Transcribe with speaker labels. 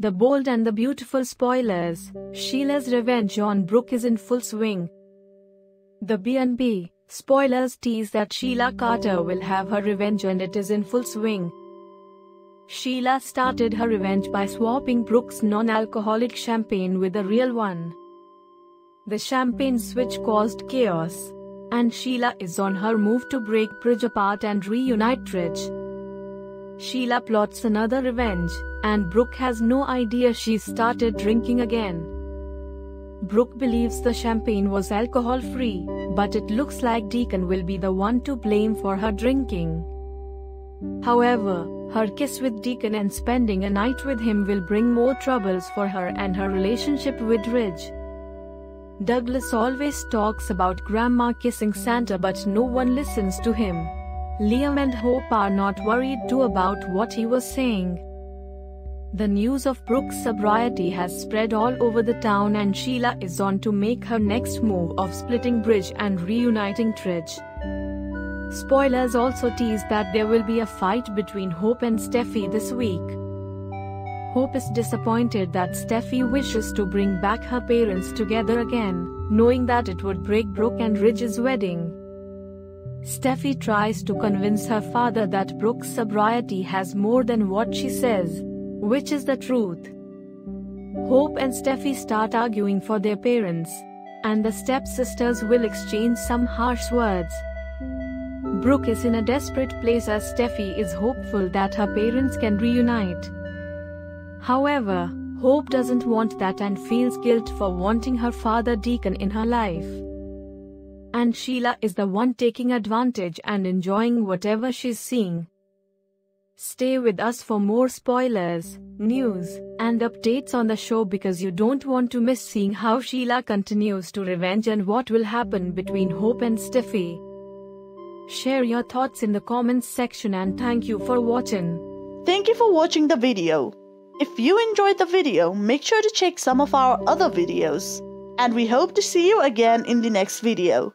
Speaker 1: The bold and the beautiful spoilers. Sheila's revenge on Brooke is in full swing. The B&B spoilers tease that Sheila Carter will have her revenge and it is in full swing. Sheila started her revenge by swapping Brooke's non-alcoholic champagne with a real one. The champagne switch caused chaos, and Sheila is on her move to break Bridge apart and reunite Ridge. Sheila plots another revenge, and Brooke has no idea she started drinking again. Brooke believes the champagne was alcohol free, but it looks like Deacon will be the one to blame for her drinking. However, her kiss with Deacon and spending a night with him will bring more troubles for her and her relationship with Ridge. Douglas always talks about Grandma kissing Santa but no one listens to him. Liam and Hope are not worried too about what he was saying. The news of Brooke's sobriety has spread all over the town and Sheila is on to make her next move of splitting Bridge and reuniting Ridge. Spoilers also tease that there will be a fight between Hope and Steffy this week. Hope is disappointed that Steffy wishes to bring back her parents together again, knowing that it would break Brooke and Ridge's wedding. Steffy tries to convince her father that Brooke's sobriety has more than what she says, which is the truth. Hope and Steffy start arguing for their parents, and the stepsisters will exchange some harsh words. Brooke is in a desperate place as Steffy is hopeful that her parents can reunite. However, Hope doesn't want that and feels guilt for wanting her father Deacon in her life and Sheila is the one taking advantage and enjoying whatever she's seeing. Stay with us for more spoilers, news, and updates on the show because you don't want to miss seeing how Sheila continues to revenge and what will happen between Hope and Steffy. Share your thoughts in the comments section and thank you for watching.
Speaker 2: Thank you for watching the video. If you enjoyed the video, make sure to check some of our other videos. And we hope to see you again in the next video.